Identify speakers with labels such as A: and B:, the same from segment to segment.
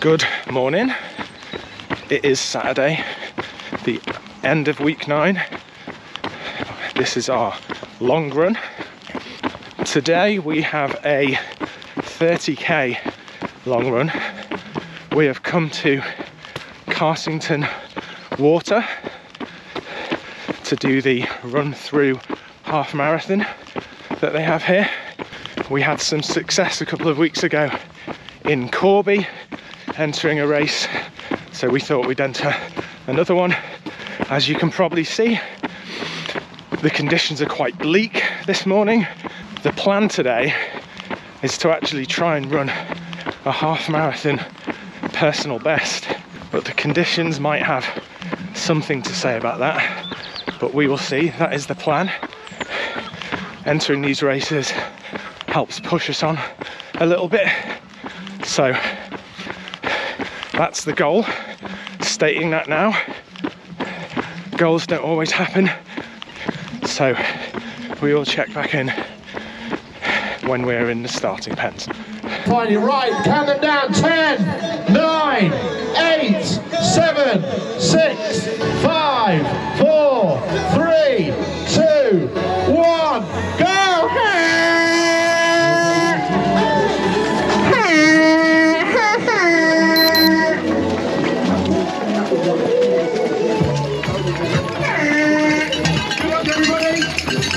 A: Good morning. It is Saturday, the end of week nine. This is our long run. Today we have a 30k long run. We have come to Carsington Water to do the RunThrough half marathon that they have here. We had some success a couple of weeks ago in Corby entering a race, so we thought we'd enter another one. As you can probably see, the conditions are quite bleak this morning. The plan today is to actually try and run a half marathon personal best, but the conditions might have something to say about that. But we will see. That is the plan. Entering these races helps push us on a little bit. So that's the goal. Stating that now. Goals don't always happen. So we will check back in when we're in the starting pens.
B: Finally, right, count them down 10, 9, 8, 7, 6,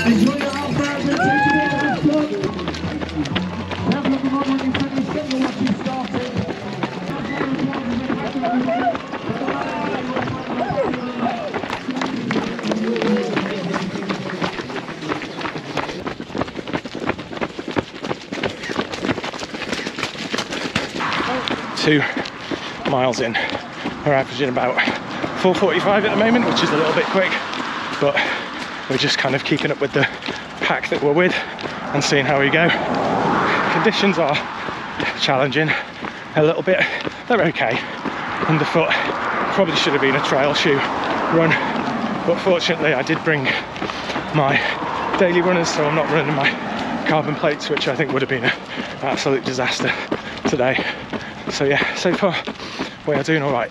C: Half marathon. In at the Have a look around when you finish. Get your watches started.
A: Two miles in. About 4.45 at the moment, which is a little bit quick, but we're just kind of keeping up with the pack that we're with and seeing how we go. Conditions are challenging a little bit. They're okay. Underfoot probably should have been a trail shoe run, but fortunately I did bring my daily runners, so I'm not running my carbon plates, which I think would have been an absolute disaster today. So yeah, so far we are doing all right.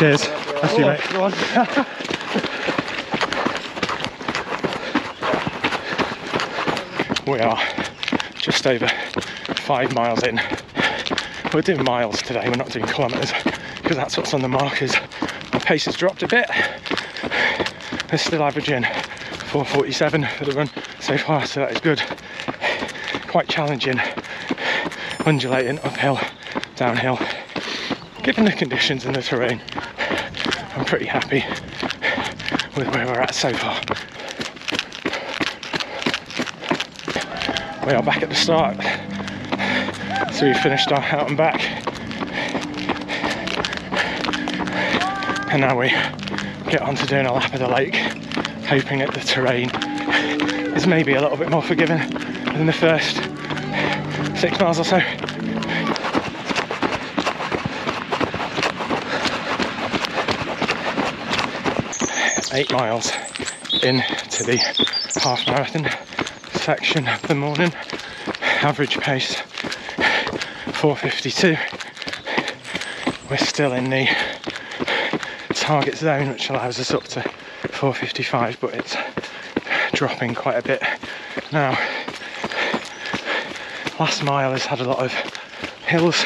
A: Cheers. That's you, mate. we are just over five miles in. We're doing miles today, we're not doing kilometres because that's what's on the markers. My pace has dropped a bit. They're still averaging 447 for the run so far, so that is good. Quite challenging, undulating, uphill, downhill. Given the conditions and the terrain, I'm pretty happy with where we're at so far. We are back at the start. So we've finished our out and back. And now we get on to doing a lap of the lake, hoping that the terrain is maybe a little bit more forgiving than the first six miles or so. Eight miles into the half marathon section of the morning. Average pace 452. We're still in the target zone, which allows us up to 455, but it's dropping quite a bit now. Last mile has had a lot of hills,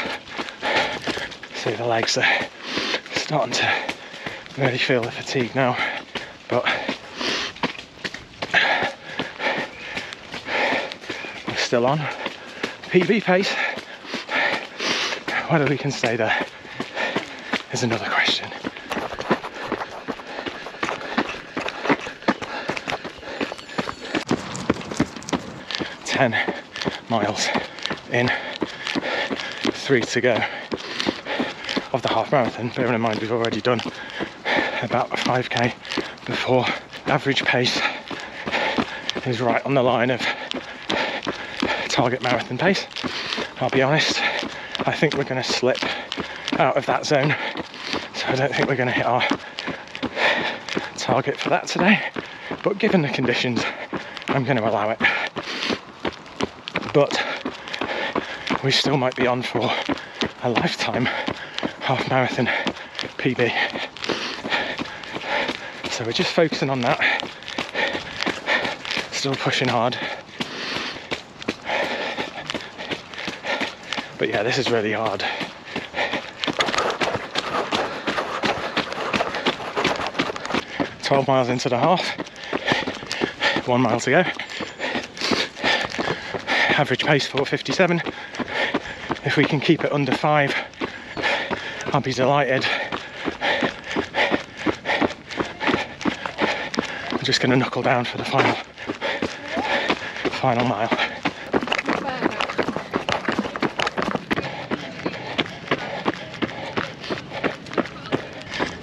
A: so the legs are starting to really feel the fatigue now. But we're still on PB pace. Whether we can stay there is another question. Ten miles in, three to go of the half marathon. Bearing in mind we've already done about a 5k before average pace is right on the line of target marathon pace. I'll be honest, I think we're going to slip out of that zone, so I don't think we're going to hit our
D: target for that today, but given the conditions, I'm going to allow it. But we still might be on for a lifetime half marathon PB. So we're just focusing on that. Still pushing hard. But yeah, this is really hard. Twelve miles into the half. One mile to go. Average pace 457. If we can keep it under five, I'll be delighted. I'm just going to knuckle down for the final, final mile.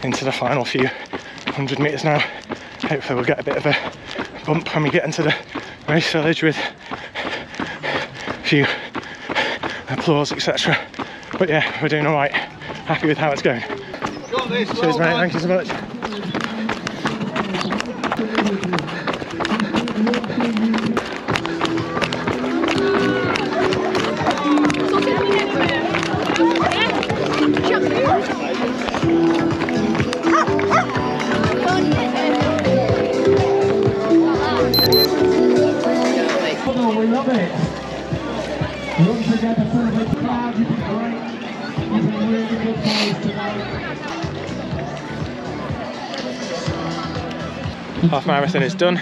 D: Into the final few hundred meters now. Hopefully, we'll get a bit of a bump when we get into the race village with a few applause, etc. But yeah, we're doing all right. Happy with how it's going. Cheers, mate. Thank you so much. Half marathon is done.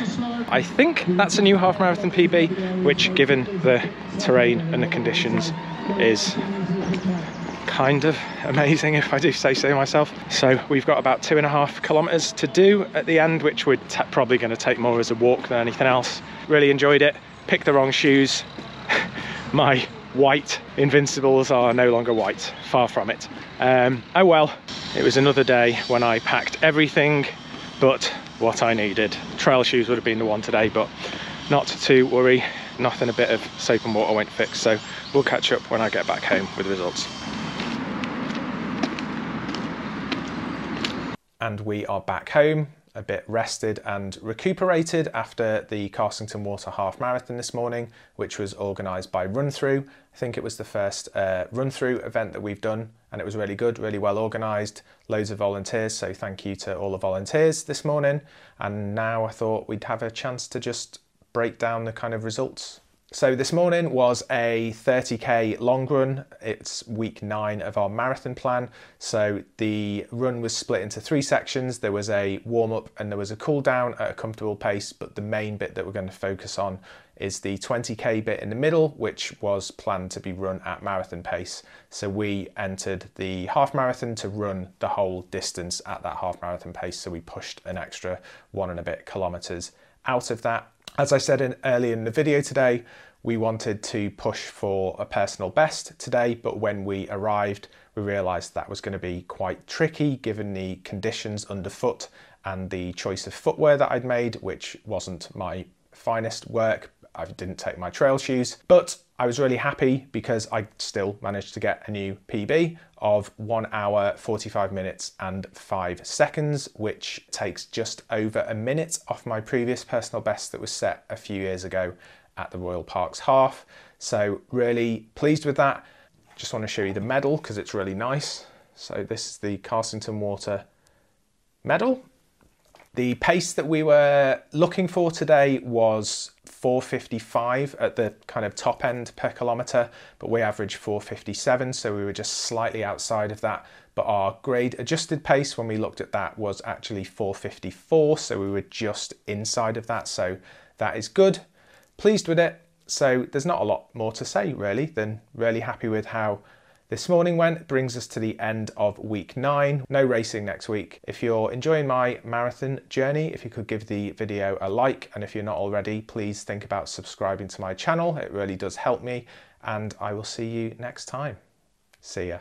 D: I think that's a new half marathon PB, which, given the terrain and the conditions, is kind of amazing if I do say so myself. So we've got about two and a half kilometres to do at the end, which we're probably going to take more as a walk than anything else. Really enjoyed it. Picked the wrong shoes. My white Invincibles are no longer white, far from it. Um, oh well, it was another day when I packed everything but what I needed. Trail shoes would have been the one today, but not to worry, nothing a bit of soap and water won't fix. So we'll catch up when I get back home with the results. And we are back home, a bit rested and recuperated after the Carsington Water Half Marathon this morning, which was organised by RunThrough. I think it was the first uh, RunThrough event that we've done, and it was really good, really well organised, loads of volunteers. So, thank you to all the volunteers this morning. And now I thought we'd have a chance to just break down the kind of results. So, this morning was a 30k long run. It's week nine of our marathon plan. So, the run was split into three sections there was a warm up and there was a cool down at a comfortable pace. But the main bit that we're going to focus on is the 20k bit in the middle, which was planned to be run at marathon pace. So, we entered the half marathon to run the whole distance at that half marathon pace. So, we pushed an extra one and a bit kilometres out of that as I said in, earlier in the video today, we wanted to push for a personal best today, but when we arrived, we realised that was going to be quite tricky given the conditions underfoot and the choice of footwear that I'd made, which wasn't my finest work. I didn't take my trail shoes, but I was really happy because I still managed to get a new PB of 1 hour 45 minutes and 5 seconds, which takes just over a minute off my previous personal best that was set a few years ago at the Royal Parks Half. So, really pleased with that. Just want to show you the medal because it's really nice. So, this is the Carsington Water medal. The pace that we were looking for today was 455 at the kind of top end per kilometre, but we averaged 457, so we were just slightly outside of that. But our grade adjusted pace when we looked at that was actually 454, so we were just inside of that, so that is good. Pleased with it. So there's not a lot more to say really than really happy with how this morning went brings us to the end of week nine. No racing next week. If you're enjoying my marathon journey, if you could give the video a like, and if you're not already, please think about subscribing to my channel. It really does help me, and I will see you next time. See ya.